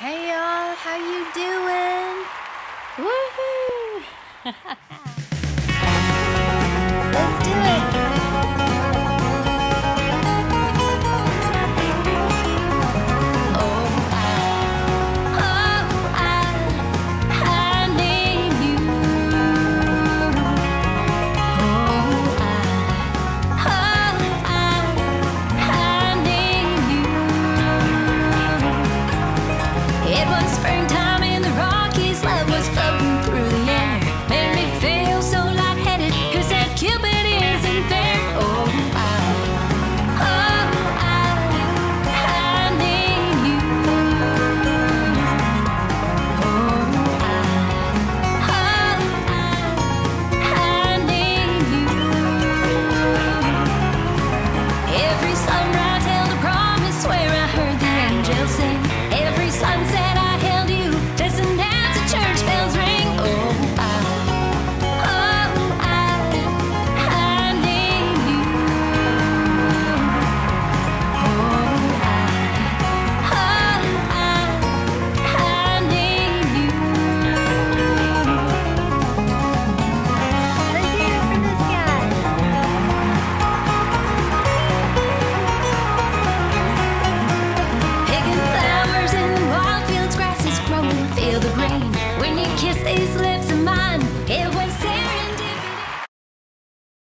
Hey y'all, how you doing? Woohoo! kiss these lips.